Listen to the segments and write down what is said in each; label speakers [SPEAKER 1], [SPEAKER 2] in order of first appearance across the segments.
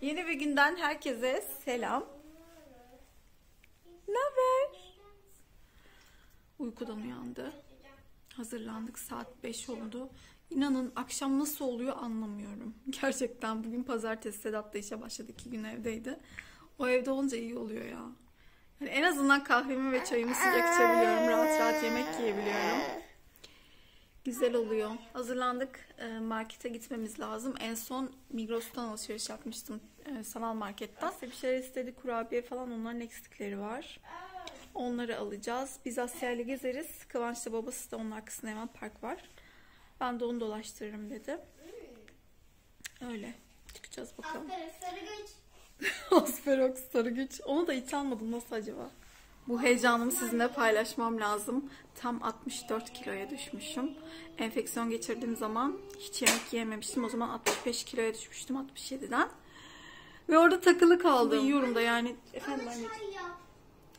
[SPEAKER 1] Yeni bir günden herkese selam. Ne haber? Uykudan uyandı. Hazırlandık. Saat 5 oldu. İnanın akşam nasıl oluyor anlamıyorum. Gerçekten bugün pazartesi Sedat da işe başladı. iki gün evdeydi. O evde olunca iyi oluyor ya. Yani en azından kahvemi ve çayımı sıcak içebiliyorum. Rahat rahat yemek yiyebiliyorum. Güzel oluyor. Hazırlandık. Ee, Markete gitmemiz lazım. En son Migros'tan alışveriş yapmıştım. e, Sanal marketten. Bir şeyler istedi. Kurabiye falan onların eksikleri var. Onları alacağız. Biz Asya ile gezeriz. Kıvanç'la babası da onun arkasında hemen park var. Ben de onu dolaştırırım dedi. Öyle. Çıkacağız bakalım.
[SPEAKER 2] Aferin sarı güç.
[SPEAKER 1] Asperox sarı güç. Onu da hiç almadım. Nasıl acaba? Bu heyecanımı sizinle paylaşmam lazım. Tam 64 kiloya düşmüşüm. Enfeksiyon geçirdiğim zaman hiç yemek yiyememiştim. O zaman 65 kiloya düşmüştüm 67'den. Ve orada takılı kaldım. Yiyorum da yani. Efendim anne.
[SPEAKER 2] Yap.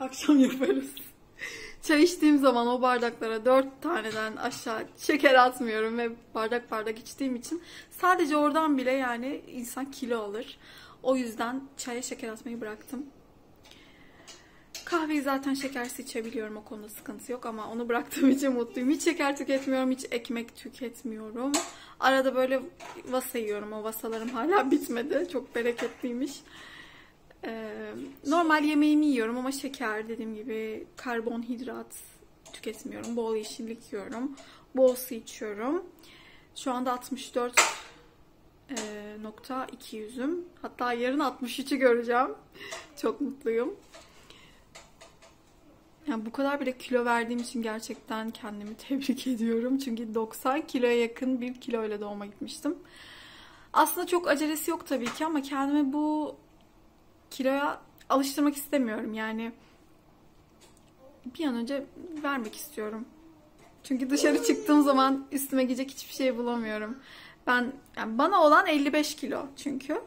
[SPEAKER 1] Akşam yaparız. Çay içtiğim zaman o bardaklara dört taneden aşağı şeker atmıyorum ve bardak bardak içtiğim için sadece oradan bile yani insan kilo alır. O yüzden çaya şeker atmayı bıraktım. Kahveyi zaten şekersiz içebiliyorum o konuda sıkıntı yok ama onu bıraktığım için mutluyum. Hiç şeker tüketmiyorum, hiç ekmek tüketmiyorum. Arada böyle vasa yiyorum. O vasalarım hala bitmedi. Çok bereketliymiş. Ee, normal yemeğimi yiyorum ama şeker dediğim gibi karbonhidrat tüketmiyorum. Bol yeşillik yiyorum. Bol su içiyorum. Şu anda 64 e, nokta 200'üm. Hatta yarın 63'ü göreceğim. Çok mutluyum. Yani bu kadar bile kilo verdiğim için gerçekten kendimi tebrik ediyorum. Çünkü 90 kiloya yakın bir kiloyla doğuma gitmiştim. Aslında çok acelesi yok tabii ki ama kendimi bu kiloya alıştırmak istemiyorum. Yani bir an önce vermek istiyorum. Çünkü dışarı çıktığım zaman üstüme giyecek hiçbir şey bulamıyorum. Ben yani bana olan 55 kilo çünkü.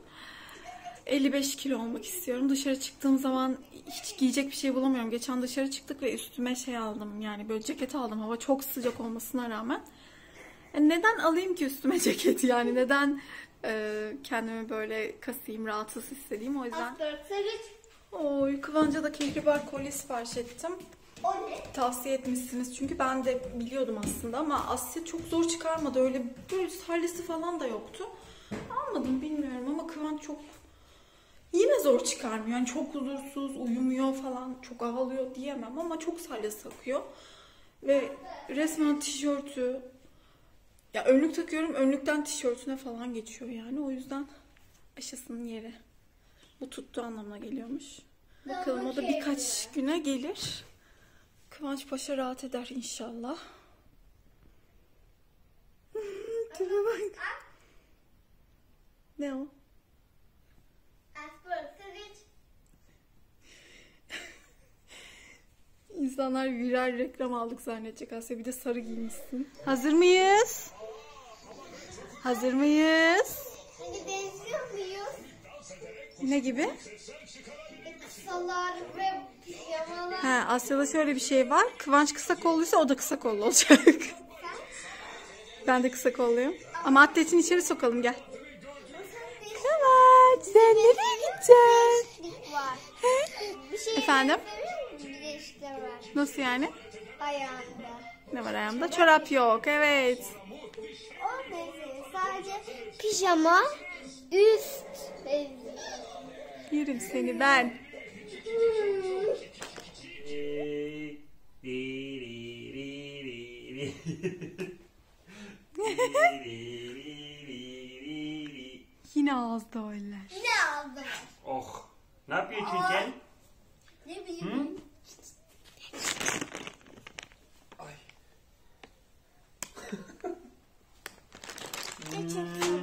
[SPEAKER 1] 55 kilo olmak istiyorum. Dışarı çıktığım zaman hiç giyecek bir şey bulamıyorum. Geçen dışarı çıktık ve üstüme şey aldım. Yani böyle ceket aldım. Hava çok sıcak olmasına rağmen. E neden alayım ki üstüme ceketi? Yani neden e, kendimi böyle kasayım, rahatsız hissedeyim? O yüzden. Oy Kıvanç'a da kehribar kolye sipariş ettim.
[SPEAKER 2] O ne?
[SPEAKER 1] Tavsiye etmişsiniz çünkü ben de biliyordum aslında ama Asya çok zor çıkarmadı. Öyle böyle salyası falan da yoktu. Almadım bilmiyorum ama Kıvanç çok yine zor çıkarmıyor. Yani çok huzursuz, uyumuyor falan, çok ağlıyor diyemem ama çok salyası akıyor. Ve resmen tişörtü ya önlük takıyorum önlükten tişörtüne falan geçiyor yani. O yüzden aşısının yeri. Bu tuttuğu anlamına geliyormuş. Bakalım o da birkaç güne gelir. Kıvanç Paşa rahat eder inşallah. Ne o? İnsanlar viral reklam aldık zannedecek Asya. Bir de sarı giymişsin. Hazır mıyız? Hazır mıyız?
[SPEAKER 2] Şimdi benziyor muyuz?
[SPEAKER 1] Ne gibi?
[SPEAKER 2] Kısalar ve pijamalar.
[SPEAKER 1] Ha, Asya'da şöyle bir şey var. Kıvanç kısa kolluysa o da kısa kollu olacak. ben de kısa kolluyum. Ama atletini içeri sokalım gel. Kıvanç sen nereye gideceksin?
[SPEAKER 2] Şey
[SPEAKER 1] Efendim? Nasıl yani?
[SPEAKER 2] Ayağında.
[SPEAKER 1] Ne var ayağımda? Çorap yok. Evet.
[SPEAKER 2] O benziyor. Sadece pijama üst.
[SPEAKER 1] Yerim seni ben. Yine ağızda öller.
[SPEAKER 2] Ne aldım?
[SPEAKER 3] oh. Ne yapıyorsun sen?
[SPEAKER 2] Ne bileyim.
[SPEAKER 3] Ay.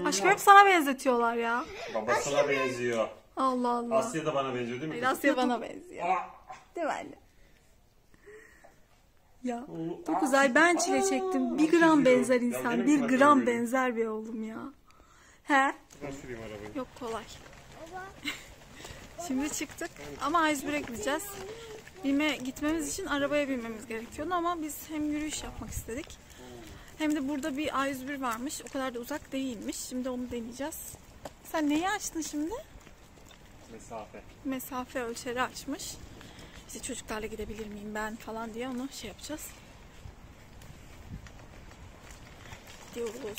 [SPEAKER 1] Aşkım hep sana benzetiyorlar ya.
[SPEAKER 3] Babasına benziyor.
[SPEAKER 1] Allah Allah.
[SPEAKER 3] Asya da bana benziyor değil mi?
[SPEAKER 1] Hayır, Asya bana benziyor. Değil mi anne? Ya
[SPEAKER 3] Oo,
[SPEAKER 1] çok
[SPEAKER 3] aa,
[SPEAKER 1] güzel ben çile çektim. Bir gram benzer insan. Bir gram benzer bir oğlum ya. He?
[SPEAKER 3] Ben süreyim arabayı.
[SPEAKER 1] Yok kolay. Şimdi çıktık ama A101'e gideceğiz. BİM'e gitmemiz için arabaya binmemiz gerekiyordu ama biz hem yürüyüş yapmak istedik. Hem de burada bir A101 varmış. O kadar da uzak değilmiş. Şimdi onu deneyeceğiz. Sen neyi açtın şimdi?
[SPEAKER 3] Mesafe.
[SPEAKER 1] mesafe ölçeri açmış. İşte çocuklarla gidebilir miyim ben falan diye onu şey yapacağız. Gidiyoruz.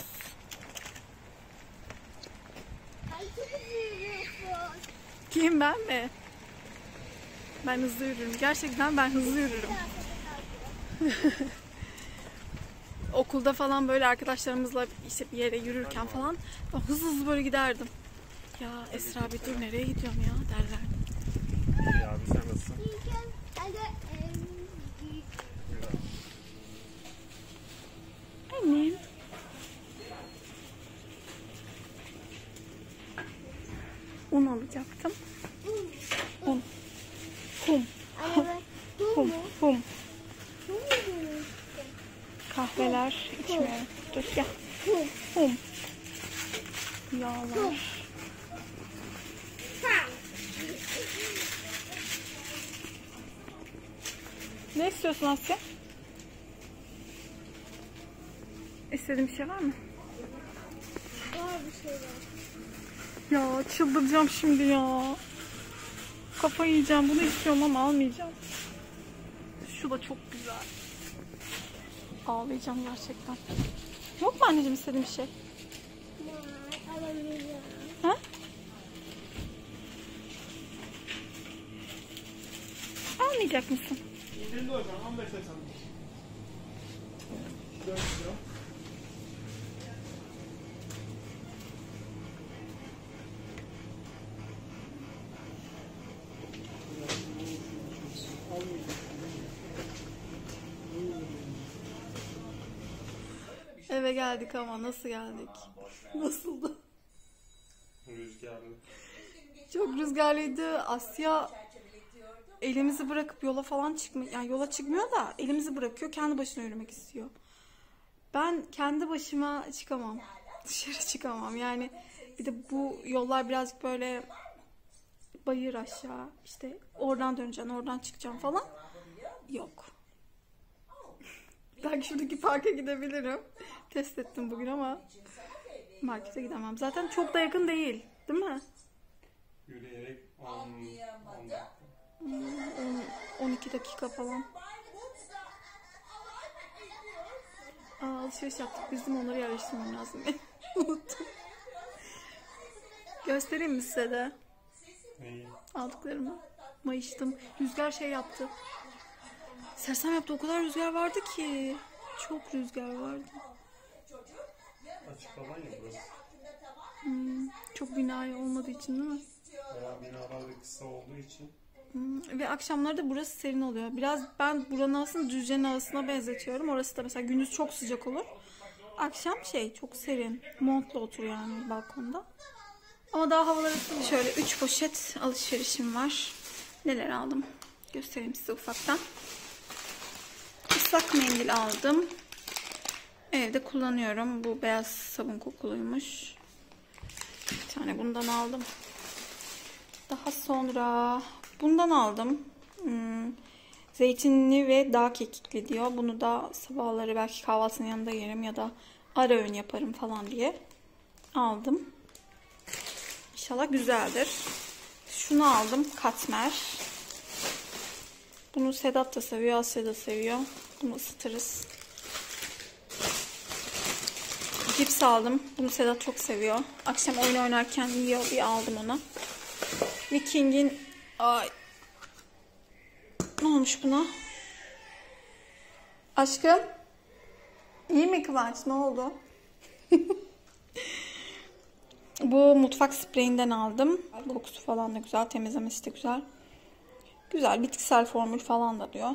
[SPEAKER 1] Kim ben mi? Ben hızlı yürürüm. Gerçekten ben hızlı yürürüm. Okulda falan böyle arkadaşlarımızla işte bir yere yürürken falan ben hızlı hızlı böyle giderdim. Ya Esra bir dur nereye gidiyorum ya derler.
[SPEAKER 3] İyi abi sen nasılsın?
[SPEAKER 1] Annem. Un alacaktım. Un. Kum.
[SPEAKER 2] Anne ben bu
[SPEAKER 1] Kum.
[SPEAKER 2] mu?
[SPEAKER 1] Kum.
[SPEAKER 2] Bu mu diyorum?
[SPEAKER 1] Kahveler içmiyorum. Dur gel.
[SPEAKER 2] Kum.
[SPEAKER 1] Kum. Yağlar.
[SPEAKER 2] Ha.
[SPEAKER 1] Asya? İstediğin bir şey var mı?
[SPEAKER 2] Var bir şeyler.
[SPEAKER 1] Ya çıldıracağım şimdi ya. Kafayı yiyeceğim. Bunu istiyorum ama almayacağım. Şu da çok güzel. Ağlayacağım gerçekten. Yok mu anneciğim istediğin bir şey?
[SPEAKER 2] Var alamayacağım.
[SPEAKER 1] Ha? Almayacak mısın?
[SPEAKER 4] Şimdi hocam 15 80. 4 kilo.
[SPEAKER 1] Eve geldik ama nasıl geldik? Nasıldı?
[SPEAKER 3] Rüzgarlı.
[SPEAKER 1] Çok rüzgarlıydı. Asya elimizi bırakıp yola falan çıkmıyor. Yani yola çıkmıyor da elimizi bırakıyor. Kendi başına yürümek istiyor. Ben kendi başıma çıkamam. Dışarı çıkamam. Yani bir de bu yollar birazcık böyle bayır aşağı. işte oradan döneceğim, oradan çıkacağım falan. Yok. Belki şuradaki parka gidebilirim. Test ettim bugün ama markete gidemem. Zaten çok da yakın değil. Değil mi?
[SPEAKER 3] Yürüyerek on, 2 dakika
[SPEAKER 1] falan. Aa, alışveriş yaptık. Bizim onları yerleştirmem lazım. Unuttum. Göstereyim mi size de?
[SPEAKER 3] Neyi?
[SPEAKER 1] Aldıklarımı. Mayıştım. Rüzgar şey yaptı. Sersem yaptı. O kadar rüzgar vardı ki. Çok rüzgar vardı.
[SPEAKER 3] Açık alan ya burası.
[SPEAKER 1] Hmm, çok bina olmadığı için değil mi?
[SPEAKER 3] Veya binalar kısa olduğu için.
[SPEAKER 1] Hmm, Ve akşamları da burası serin oluyor. Biraz ben buranın havasını Düzce'nin havasına benzetiyorum. Orası da mesela gündüz çok sıcak olur. Akşam şey çok serin. Montla otur yani balkonda. Ama daha havalar ısındı. Şöyle 3 poşet alışverişim var. Neler aldım? Göstereyim size ufaktan. Islak mendil aldım. Evde kullanıyorum. Bu beyaz sabun kokuluymuş. Bir tane bundan aldım. Daha sonra bundan aldım. Hmm, zeytinli ve dağ kekikli diyor. Bunu da sabahları belki kahvaltının yanında yerim ya da ara öğün yaparım falan diye aldım. İnşallah güzeldir. Şunu aldım. Katmer. Bunu Sedat da seviyor. Asya da seviyor. Bunu ısıtırız. Cips aldım. Bunu Sedat çok seviyor. Akşam oyun oynarken yiyor diye aldım onu. Viking'in ay ne olmuş buna? Aşkım? İyi mi Kıvanç? Ne oldu? Bu mutfak spreyinden aldım. Kokusu falan da güzel. Temizlemesi de güzel. Güzel. Bitkisel formül falan da diyor.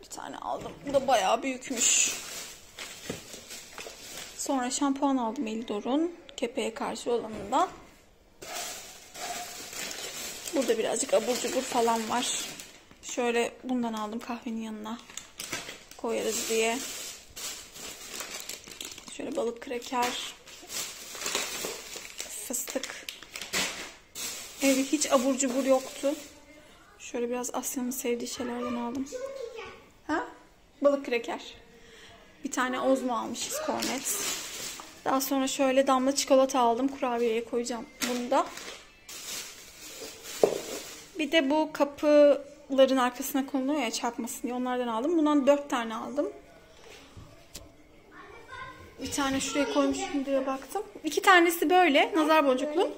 [SPEAKER 1] Bir tane aldım. Bu da bayağı büyükmüş. Sonra şampuan aldım Elidor'un. Kepeğe karşı olanından. Burada birazcık abur cubur falan var. Şöyle bundan aldım kahvenin yanına. Koyarız diye. Şöyle balık kreker. Fıstık. Evde hiç abur cubur yoktu. Şöyle biraz Asya'nın sevdiği şeylerden aldım. Ha? Balık kreker. Bir tane ozmo almışız kornet. Daha sonra şöyle damla çikolata aldım. Kurabiyeye koyacağım bunu da. Bir de bu kapıların arkasına konuluyor ya çarpmasın diye onlardan aldım. Bundan dört tane aldım. Bir tane şuraya koymuşum diye baktım. İki tanesi böyle nazar boncuklu.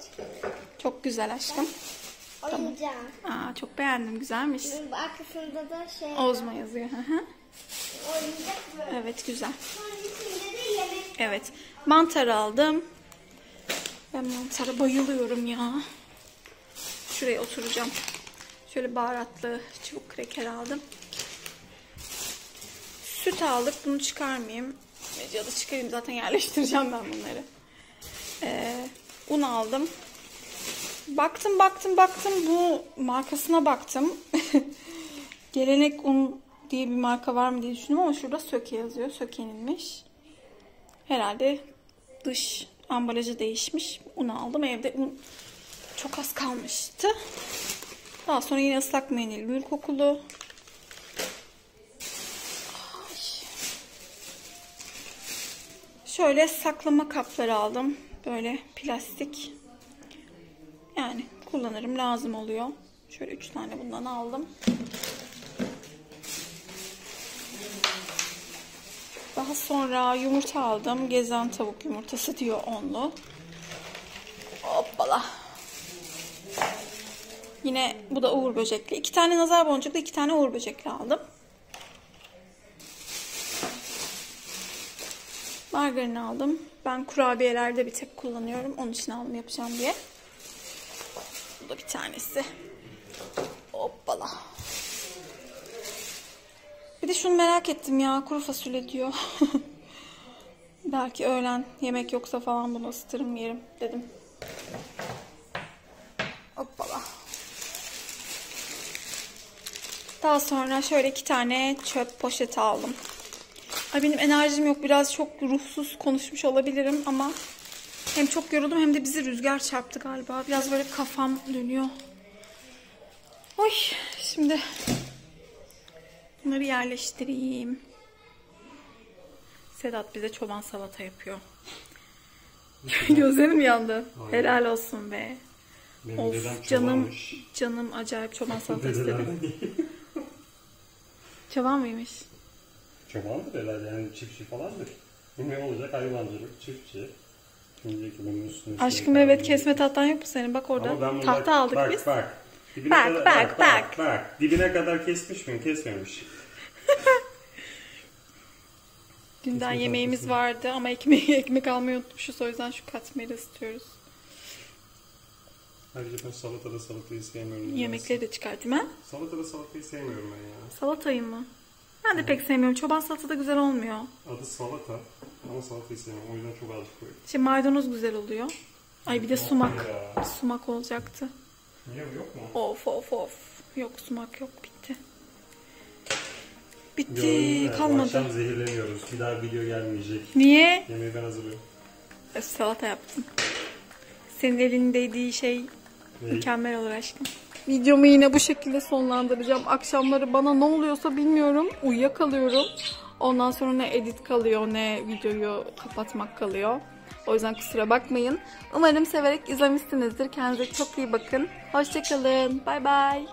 [SPEAKER 1] Çok güzel aşkım.
[SPEAKER 2] Oyuncak.
[SPEAKER 1] Aa, çok beğendim güzelmiş.
[SPEAKER 2] Arkasında da şey.
[SPEAKER 1] Ozma yazıyor. Evet güzel. Evet. Mantar aldım. Ben mantara bayılıyorum ya. Şuraya oturacağım. Şöyle baharatlı çubuk kreker aldım. Süt aldık. Bunu çıkarmayayım. Ya da çıkarayım zaten yerleştireceğim ben bunları. Ee, un aldım. Baktım baktım baktım bu markasına baktım. Gelenek un diye bir marka var mı diye düşündüm ama şurada Söke yazıyor. Söke'ninmiş. Herhalde dış ambalajı değişmiş. Un aldım. Evde un çok az kalmıştı. Daha sonra yine ıslak mendil gül kokulu. Şöyle saklama kapları aldım. Böyle plastik. Yani kullanırım lazım oluyor. Şöyle üç tane bundan aldım. Daha sonra yumurta aldım. Gezen tavuk yumurtası diyor onlu. Hoppala. Yine bu da uğur böcekli. İki tane nazar boncuklu, iki tane uğur böcekli aldım. Margarin aldım. Ben kurabiyelerde bir tek kullanıyorum. Onun için aldım yapacağım diye. Bu da bir tanesi. Hoppala. Bir de şunu merak ettim ya. Kuru fasulye diyor. Belki öğlen yemek yoksa falan bunu ısıtırım yerim dedim. Hoppala. Daha sonra şöyle iki tane çöp poşeti aldım. Ay benim enerjim yok. Biraz çok ruhsuz konuşmuş olabilirim ama hem çok yoruldum hem de bizi rüzgar çarptı galiba. Biraz böyle kafam dönüyor. Oy şimdi bunları yerleştireyim. Sedat bize çoban salata yapıyor. Gözlerim yandı. Helal olsun be.
[SPEAKER 3] Benim
[SPEAKER 1] Of canım
[SPEAKER 3] çobanmış.
[SPEAKER 1] canım acayip çoban salata istedim. Çoban mıymış?
[SPEAKER 3] Çobandır herhalde yani çiftçi falandır. Ne olacak hayvancılık, çiftçi. Şimdi ki bunun üstüne...
[SPEAKER 1] Aşkım evet kesme tahtan yok mu senin? Bak orada.
[SPEAKER 3] Ama ben bunu
[SPEAKER 1] Tahta aldık
[SPEAKER 3] bak,
[SPEAKER 1] biz.
[SPEAKER 3] Bak Dibine
[SPEAKER 1] Bak,
[SPEAKER 3] kadar,
[SPEAKER 1] bak, bak.
[SPEAKER 3] bak. Dibine kadar kesmiş mi? Kesmemiş.
[SPEAKER 1] Dünden yemeğimiz vardı ama ekmeği ekmek almayı unutmuşuz. O yüzden şu katmeri ısıtıyoruz.
[SPEAKER 3] Ayrıca ben salatada salatayı sevmiyorum.
[SPEAKER 1] Yemekleri de çıkartayım ha.
[SPEAKER 3] Salatada salatayı sevmiyorum ben ya.
[SPEAKER 1] Salatayı mı? Ben de pek sevmiyorum. Çoban salata da güzel olmuyor.
[SPEAKER 3] Adı salata ama salatayı sevmiyorum. O yüzden çok azıcık koyuyorum.
[SPEAKER 1] İşte maydanoz güzel oluyor. Ay bir de sumak.
[SPEAKER 3] Ya.
[SPEAKER 1] Sumak olacaktı.
[SPEAKER 3] Niye yok mu?
[SPEAKER 1] Of of of. Yok sumak yok bitti. Bitti?
[SPEAKER 3] Bu
[SPEAKER 1] kalmadı.
[SPEAKER 3] akşam zehirleniyoruz. Bir daha video gelmeyecek.
[SPEAKER 1] Niye?
[SPEAKER 3] Yemeği ben hazırlıyorum.
[SPEAKER 1] Salata yaptım. Senin elindeydiği şey? Mükemmel olur aşkım. Videomu yine bu şekilde sonlandıracağım. Akşamları bana ne oluyorsa bilmiyorum. Uyuyakalıyorum. Ondan sonra ne edit kalıyor ne videoyu kapatmak kalıyor. O yüzden kusura bakmayın. Umarım severek izlemişsinizdir. Kendinize çok iyi bakın. Hoşçakalın. Bay bay.